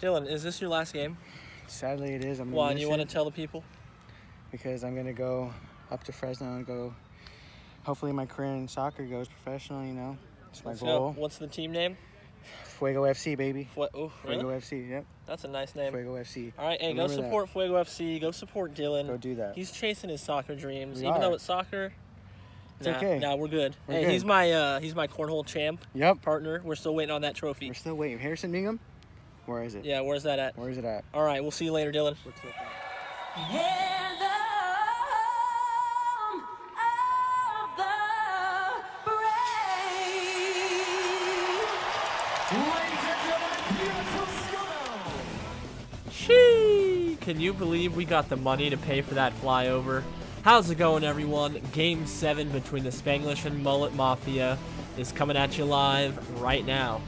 Dylan, is this your last game? Sadly, it is. I'm Why? You want to tell the people? because I'm gonna go up to Fresno and go. Hopefully, my career in soccer goes professional. You know, it's my Let's go. goal. What's the team name? Fuego FC, baby. What? Oh, Fuego really? FC. Yep. That's a nice name. Fuego FC. All right, hey, go Remember that. support Fuego FC. Go support Dylan. Go do that. He's chasing his soccer dreams, We even though it's soccer. It's nah, okay. Nah, we're good. We're hey, good. he's my uh, he's my cornhole champ Yep. partner. We're still waiting on that trophy. We're still waiting. Harrison Bingham. Where is it? Yeah, where's that at? Where is it at? All right, we'll see you later, Dylan. Anthem of the Shee! Can you believe we got the money to pay for that flyover? How's it going, everyone? Game 7 between the Spanglish and Mullet Mafia is coming at you live right now.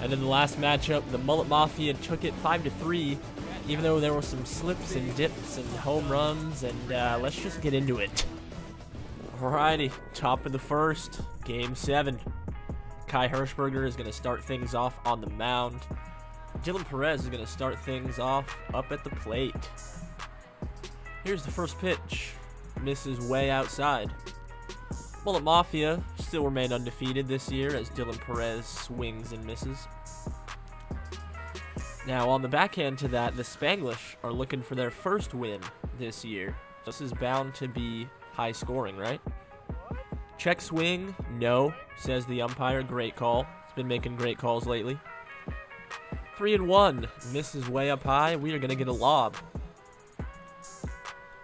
And in the last matchup, the Mullet Mafia took it 5 to 3, even though there were some slips and dips and home runs, and uh, let's just get into it. Alrighty, top of the first, Game 7. Kai Hirschberger is going to start things off on the mound. Dylan Perez is going to start things off up at the plate. Here's the first pitch. Misses way outside. Mullet Mafia still remain undefeated this year as Dylan Perez swings and misses. Now, on the backhand to that, the Spanglish are looking for their first win this year. This is bound to be high scoring, right? Check swing, no, says the umpire. Great call. He's been making great calls lately. Three and one. Misses way up high. We are going to get a lob.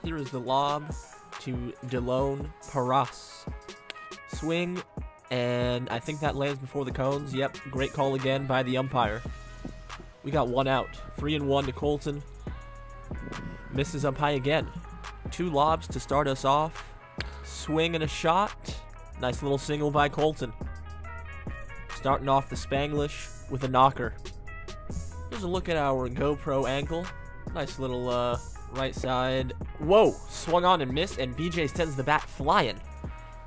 Here is the lob to Dylan Perez. Swing, and I think that lands before the cones. Yep, great call again by the umpire. We got one out. Three and one to Colton. Misses up high again. Two lobs to start us off. Swing and a shot. Nice little single by Colton. Starting off the Spanglish with a knocker. Here's a look at our GoPro angle. Nice little uh, right side. Whoa! Swung on and missed, and BJ sends the bat flying.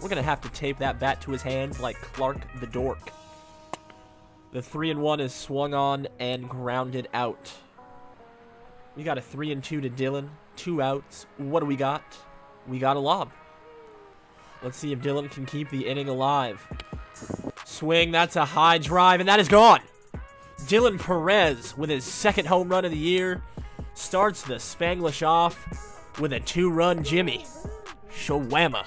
We're gonna have to tape that bat to his hands like Clark the Dork. The three and one is swung on and grounded out. We got a three and two to Dylan. Two outs. What do we got? We got a lob. Let's see if Dylan can keep the inning alive. Swing, that's a high drive, and that is gone. Dylan Perez, with his second home run of the year, starts the Spanglish off with a two-run Jimmy. Shawama.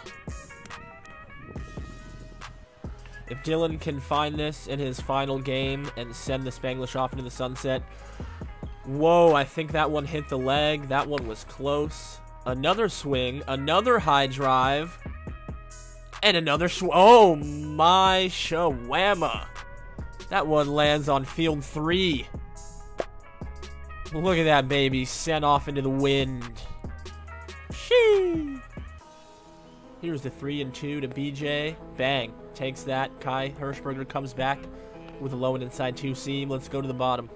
If Dylan can find this in his final game and send the Spanglish off into the sunset, whoa, I think that one hit the leg. That one was close. Another swing, another high drive, and another sw- Oh my shawama. That one lands on field three. Look at that baby, sent off into the wind. Shee. Here's the three and two to BJ. Bang. Takes that. Kai Hirschberger comes back with a low and inside two seam. Let's go to the bottom.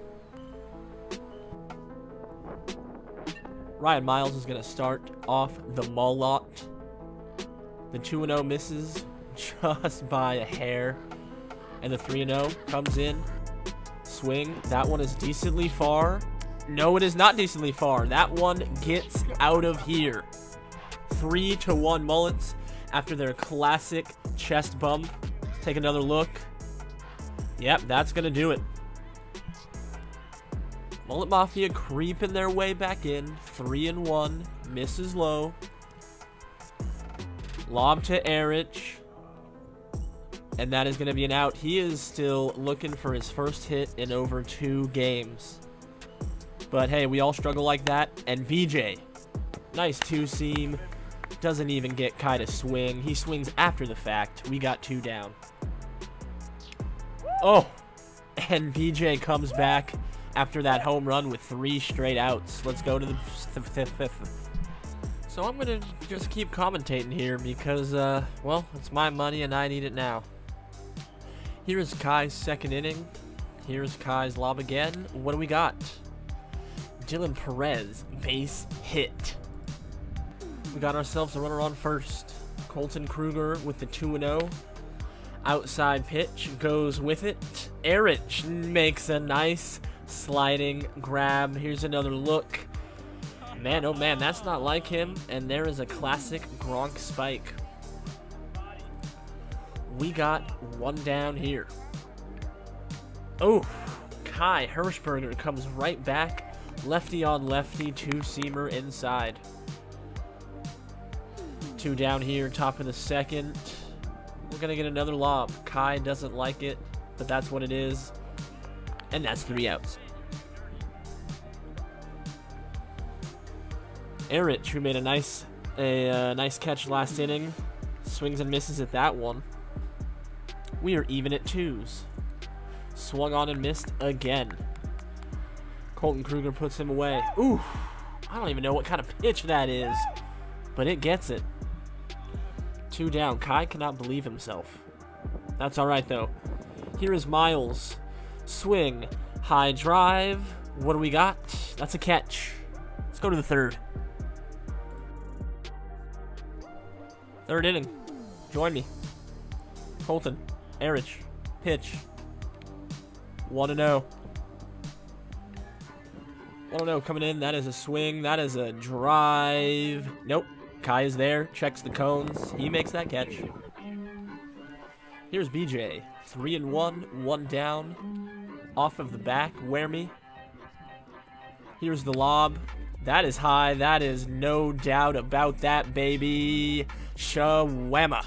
Ryan Miles is going to start off the Mullet. The 2 0 misses just by a hair. And the 3 0 comes in. Swing. That one is decently far. No, it is not decently far. That one gets out of here. 3 to 1 Mullets after their classic chest bump. Take another look. Yep, that's to do it. Mullet Mafia creeping their way back in. 3 and 1. Misses low. Lob to Erich. And that is going to be an out. He is still looking for his first hit in over two games. But hey, we all struggle like that. And BJ. nice two seam. Doesn't even get Kai to swing. He swings after the fact. We got two down. Oh, and BJ comes back after that home run with three straight outs. Let's go to the fifth. So I'm gonna just keep commentating here because, uh, well, it's my money and I need it now. Here's Kai's second inning. Here's Kai's lob again. What do we got? Dylan Perez, base hit. We got ourselves a runner on first. Colton Kruger with the 2 0. Outside pitch goes with it. Erich makes a nice Sliding, grab. Here's another look. Man, oh man, that's not like him. And there is a classic Gronk spike. We got one down here. Oh, Kai Hirschberger comes right back. Lefty on lefty, two-seamer inside. Two down here, top of the second. We're going to get another lob. Kai doesn't like it, but that's what it is. And that's three outs. Erich, who made a nice a uh, nice catch last inning, swings and misses at that one. We are even at twos. Swung on and missed again. Colton Kruger puts him away. Ooh, I don't even know what kind of pitch that is, but it gets it. Two down. Kai cannot believe himself. That's all right, though. Here is Miles. Swing. High drive. What do we got? That's a catch. Let's go to the third. Third inning. Join me. Colton. Erich. Pitch. 1 0. 1 0 coming in. That is a swing. That is a drive. Nope. Kai is there. Checks the cones. He makes that catch. Here's BJ. 3 and 1. 1 down. Off of the back. Wear me. Here's the lob. That is high. That is no doubt about that, baby. Shawema.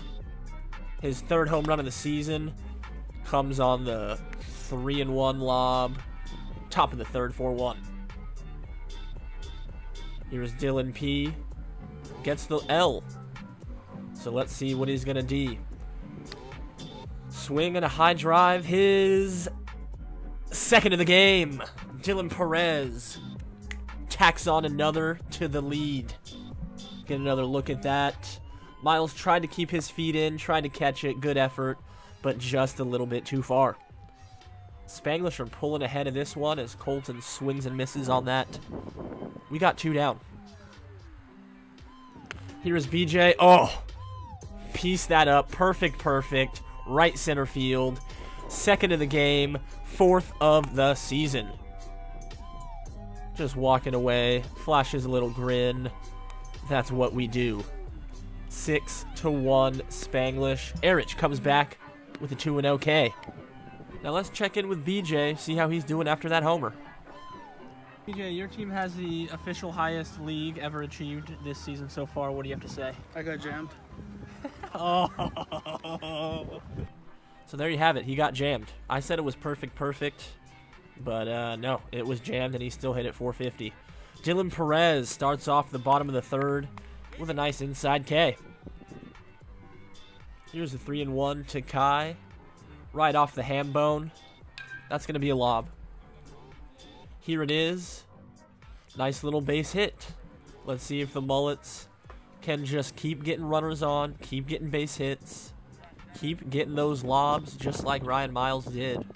His third home run of the season comes on the 3 and 1 lob. Top of the third, 4 1. Here's Dylan P. Gets the L. So let's see what he's going to D. Swing and a high drive. His second of the game. Dylan Perez tacks on another to the lead. Get another look at that. Miles tried to keep his feet in, tried to catch it. Good effort, but just a little bit too far. Spanglish are pulling ahead of this one as Colton swings and misses on that. We got two down. Here's BJ. Oh, piece that up. Perfect, perfect. Right center field. Second of the game. Fourth of the season. Just walking away. Flashes a little grin. That's what we do. Six to one Spanglish. Erich comes back with a 2 and OK. Now let's check in with BJ, see how he's doing after that homer. BJ, your team has the official highest league ever achieved this season so far. What do you have to say? I got jammed. Oh. So there you have it. He got jammed. I said it was perfect, perfect. But uh, no, it was jammed and he still hit it 450. Dylan Perez starts off the bottom of the third with a nice inside K. Here's a 3 and 1 to Kai. Right off the ham bone. That's going to be a lob. Here it is. Nice little base hit. Let's see if the Mullets can just keep getting runners on, keep getting base hits, keep getting those lobs just like Ryan Miles did.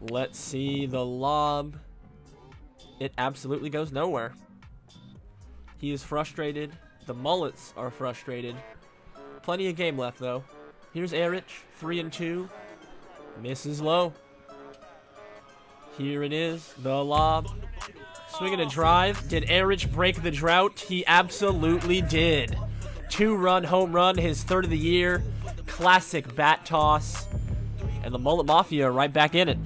Let's see the lob. It absolutely goes nowhere. He is frustrated. The Mullets are frustrated. Plenty of game left though. Here's Erich, 3 and 2. Misses low. Here it is, the lob. Swinging a drive. Did Erich break the drought? He absolutely did. Two run home run, his third of the year. Classic bat toss. And the Mullet Mafia right back in it.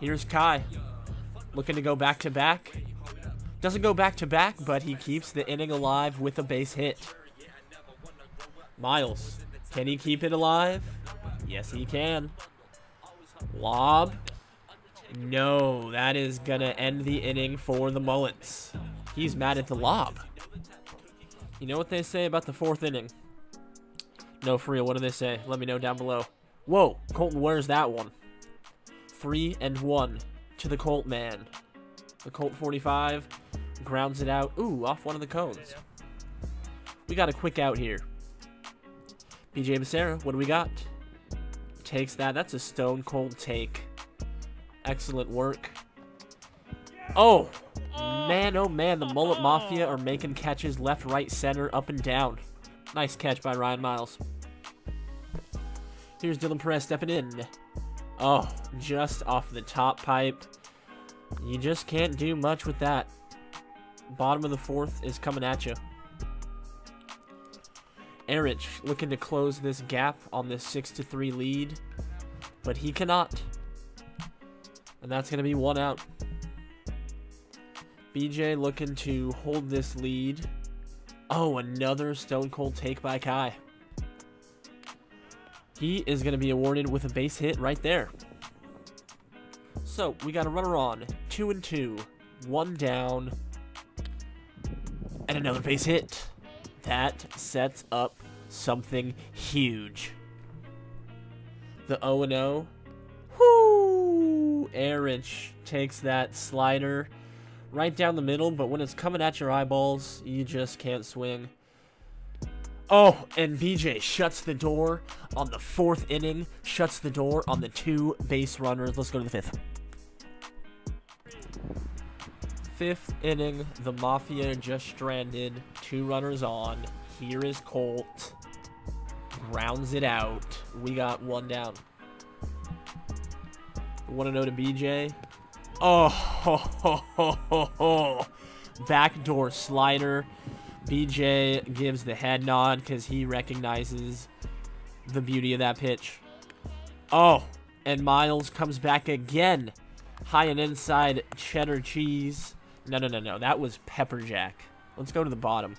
Here's Kai. Looking to go back to back. Doesn't go back to back, but he keeps the inning alive with a base hit. Miles. Can he keep it alive? Yes, he can. Lob. No, that is going to end the inning for the Mullets. He's mad at the lob. You know what they say about the fourth inning? No, for real, what do they say? Let me know down below. Whoa, Colton, where's that one? Three and one to the Colt man. The Colt 45 grounds it out. Ooh, off one of the cones. We got a quick out here. BJ Becerra, what do we got? Takes that. That's a stone cold take. Excellent work. Oh, man, oh man, the Mullet Mafia are making catches left, right, center, up and down. Nice catch by Ryan Miles. Here's Dylan Perez stepping in. Oh, just off the top pipe. You just can't do much with that. Bottom of the fourth is coming at you. Erich looking to close this gap on this 6 to 3 lead, but he cannot. And that's going to be one out. BJ looking to hold this lead. Oh, another Stone Cold take by Kai. He is going to be awarded with a base hit right there. So, we got a runner on. Two and two. One down. And another base hit. That sets up something huge. The 0 0. Whoo! Erich takes that slider right down the middle, but when it's coming at your eyeballs, you just can't swing. Oh, and BJ shuts the door on the fourth inning, shuts the door on the two base runners. Let's go to the fifth. Fifth inning, the Mafia just stranded, two runners on. Here is Colt. Rounds it out. We got one down. Want to know to BJ? Oh, ho, ho, ho, ho, backdoor slider. BJ gives the head nod because he recognizes the beauty of that pitch. Oh, and Miles comes back again. High and inside cheddar cheese. No, no, no, no. That was pepper jack. Let's go to the bottom.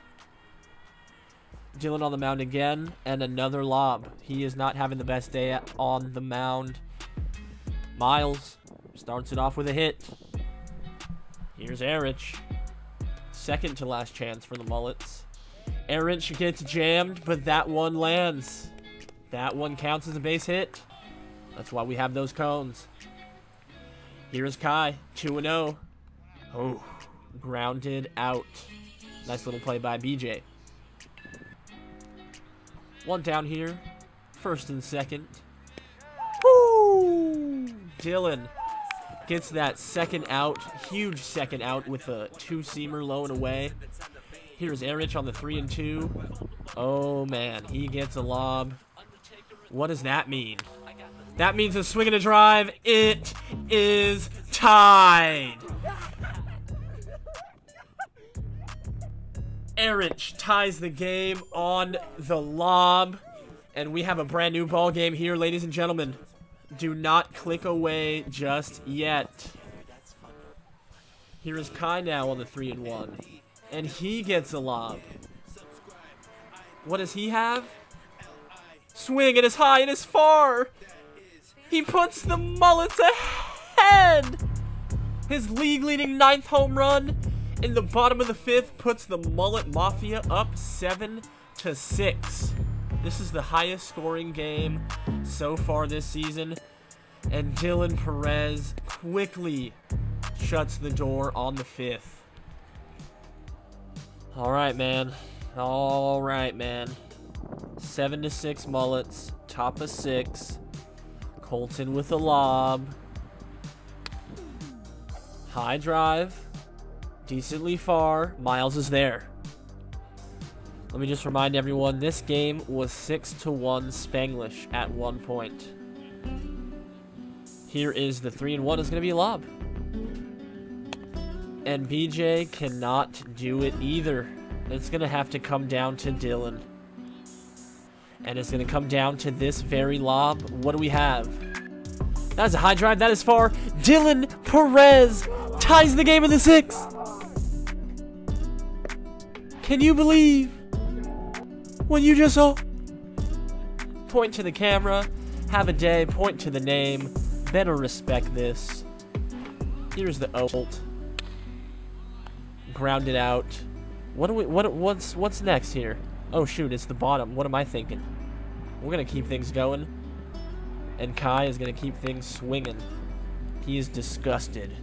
Dylan on the mound again, and another lob. He is not having the best day on the mound. Miles starts it off with a hit. Here's Erich. Second to last chance for the Mullets. Erich gets jammed, but that one lands. That one counts as a base hit. That's why we have those cones. Here's Kai, 2-0. Oh, grounded out. Nice little play by BJ. One down here. First and second. Woo! Dylan gets that second out. Huge second out with a two-seamer low and away. Here's Erich on the three and two. Oh, man. He gets a lob. What does that mean? That means a swing and a drive. It is tied. Erich ties the game on the lob. And we have a brand new ball game here, ladies and gentlemen. Do not click away just yet. Here is Kai now on the 3 and 1. And he gets a lob. What does he have? Swing, it is high, it is far. He puts the Mullets ahead. His league leading ninth home run in the bottom of the fifth puts the Mullet Mafia up 7 to 6. This is the highest scoring game so far this season. And Dylan Perez quickly shuts the door on the fifth. All right, man. All right, man. Seven to six mullets, top of six. Colton with a lob. High drive. Decently far. Miles is there. Let me just remind everyone, this game was 6 to 1 Spanglish at one point. Here is the 3 and 1 is going to be a lob. And BJ cannot do it either. It's going to have to come down to Dylan. And it's going to come down to this very lob. What do we have? That is a high drive. That is far. Dylan Perez ties the game in the sixth. Can you believe what you just saw? Point to the camera. Have a day. Point to the name. Better respect this. Here's the ult. Ground it out. What do we? What? What's? What's next here? Oh shoot! It's the bottom. What am I thinking? We're gonna keep things going, and Kai is gonna keep things swinging. He is disgusted.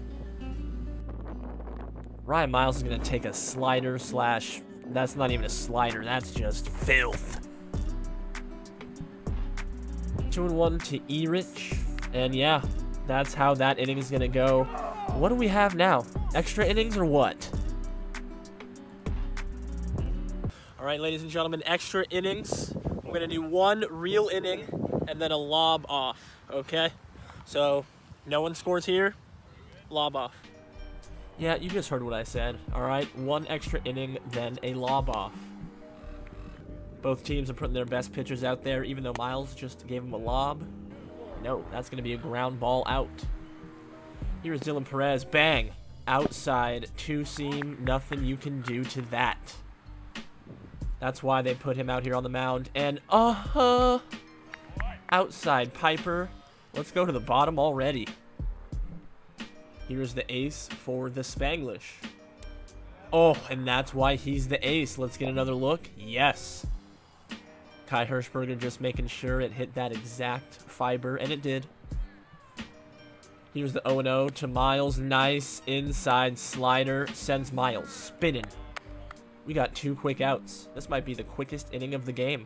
Ryan Miles is gonna take a slider slash. That's not even a slider. That's just filth. Two and one to Erich, and yeah, that's how that inning is gonna go. What do we have now? Extra innings or what? All right, ladies and gentlemen, extra innings. We're gonna do one real inning and then a lob off. Okay. So, no one scores here. Lob off. Yeah, you just heard what I said. All right, one extra inning, then a lob off. Both teams are putting their best pitchers out there, even though Miles just gave him a lob. No, that's going to be a ground ball out. Here's Dylan Perez. Bang. Outside. Two seam. Nothing you can do to that. That's why they put him out here on the mound. And, uh-huh. Outside Piper. Let's go to the bottom already. Here's the ace for the Spanglish. Oh, and that's why he's the ace. Let's get another look. Yes. Kai Hirschberger just making sure it hit that exact fiber, and it did. Here's the 0-0 to Miles. Nice inside slider. Sends Miles spinning. We got two quick outs. This might be the quickest inning of the game.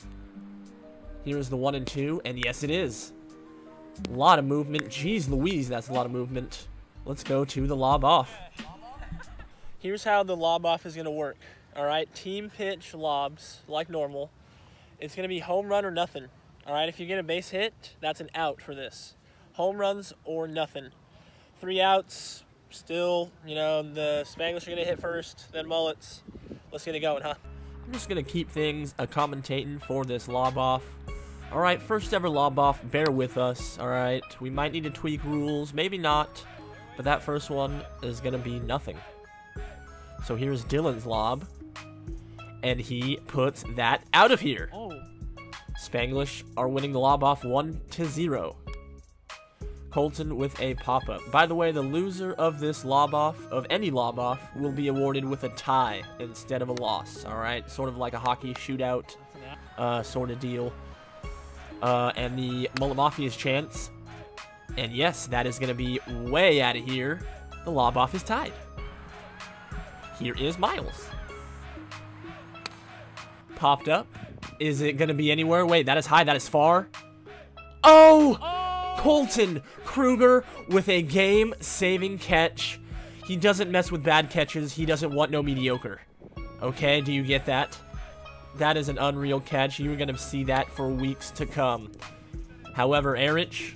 Here's the 1 and 2, and yes, it is. A lot of movement. Jeez Louise, that's a lot of movement. Let's go to the lob off. Here's how the lob off is going to work. All right, team pitch lobs like normal. It's going to be home run or nothing. All right, if you get a base hit, that's an out for this. Home runs or nothing. Three outs, still, you know, the Spanglish are going to hit first, then Mullets. Let's get it going, huh? I'm just going to keep things a commentating for this lob off. All right, first ever lob off. Bear with us. All right, we might need to tweak rules, maybe not, but that first one is going to be nothing. So here's Dylan's lob, and he puts that out of here. Oh, Spanglish are winning the lob off 1 to 0. Colton with a pop up. By the way, the loser of this lob off, of any lob off, will be awarded with a tie instead of a loss. All right, sort of like a hockey shootout that's an out. uh, sort of deal. Uh, and the Mullet Mafia's chance. And yes, that is going to be way out of here. The lob off is tied. Here is Miles. Popped up. Is it going to be anywhere? Wait, that is high. That is far. Oh! Colton Kruger with a game-saving catch. He doesn't mess with bad catches. He doesn't want no mediocre. Okay, do you get that? That is an unreal catch. You're going to see that for weeks to come. However, Erich,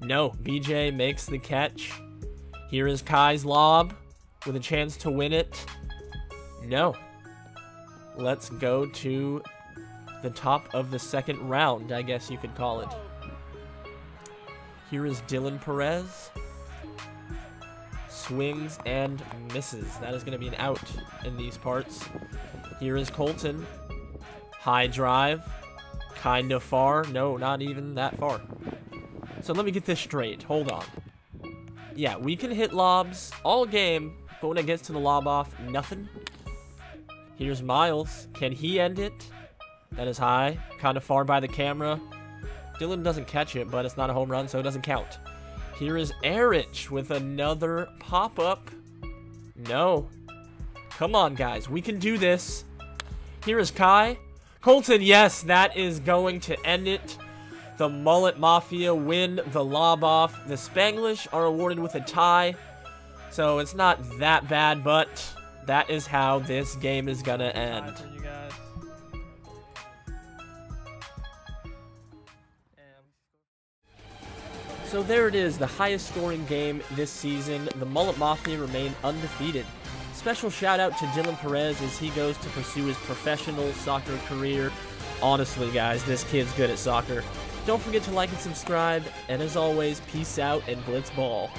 no, BJ makes the catch. Here is Kai's lob with a chance to win it. No. Let's go to the top of the second round, I guess you could call it. Here is Dylan Perez. Swings and misses. That is going to be an out in these parts. Here is Colton. High drive. Kind of far. No, not even that far. So let me get this straight. Hold on. Yeah, we can hit lobs all game, but when it gets to the lob off, nothing. Here's Miles. Can he end it? That is high. Kind of far by the camera. Dylan doesn't catch it, but it's not a home run, so it doesn't count. Here is Erich with another pop-up. No. Come on, guys. We can do this. Here is Kai. Colton, yes, that is going to end it. The Mullet Mafia win the lob off. The Spanglish are awarded with a tie. So it's not that bad, but that is how this game is going to end. for you guys. And So there it is, the highest scoring game this season. The Mullet Mafia remain undefeated. Special shout out to Dylan Perez as he goes to pursue his professional soccer career. Honestly, guys, this kid's good at soccer. Don't forget to like and subscribe, and as always, peace out and blitz ball.